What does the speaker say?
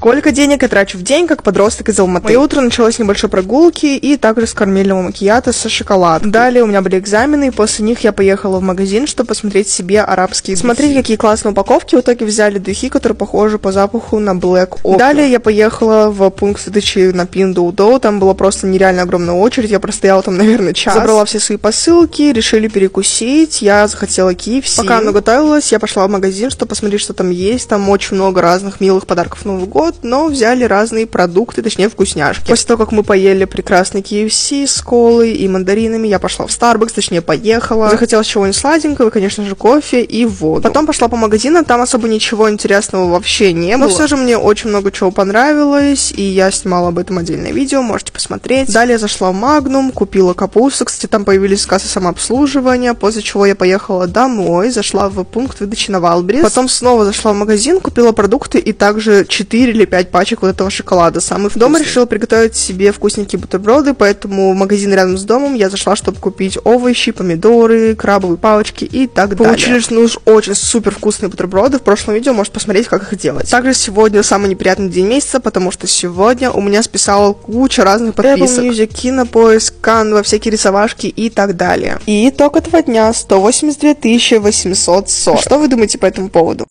Сколько денег я трачу в день, как подросток из Алматы? Мое утро началось с небольшой прогулки и также с карамельного макията со шоколадом. Далее у меня были экзамены, и после них я поехала в магазин, чтобы посмотреть себе арабские духи. Смотреть, какие классные упаковки. В итоге взяли духи, которые похожи по запаху на Black Oak. Далее я поехала в пункт выдачи на Пиндоудо. Там была просто нереально огромная очередь. Я простояла там, наверное, час. Забрала все свои посылки, решили перекусить. Я захотела KFC. Пока она готовилась, я пошла в магазин, чтобы посмотреть, что там есть. Там очень много разных милых подарков на Новый год, но взяли разные продукты, точнее вкусняшки. После того, как мы поели прекрасный KFC с колой и мандаринами, я пошла в Starbucks, точнее поехала. Захотелось чего-нибудь сладенького, конечно же, кофе и воду. Потом пошла по магазинам, там особо ничего интересного вообще не было. Но все же мне очень много чего понравилось, и я снимала об этом отдельное видео, можете посмотреть. Далее зашла в Magnum, купила капусту, кстати, там появились кассы самообслуживания, после чего я поехала домой, зашла в пункт выдачи на Валбрис. Потом снова зашла в магазин, купила продукты и также 4 или 5 пачек вот этого шоколада, самый вкусный. Дома решила приготовить себе вкусненькие бутерброды, поэтому в магазин рядом с домом я зашла, чтобы купить овощи, помидоры, крабовые палочки и так далее. Получились, ну уж очень супер вкусные бутерброды. В прошлом видео можете посмотреть, как их делать. Также сегодня самый неприятный день месяца, потому что сегодня у меня списала куча разных подписок. Apple Music, Кинопоиск, Canva, всякие рисовашки и так далее. И итог этого дня 182 840. Что вы думаете по этому поводу?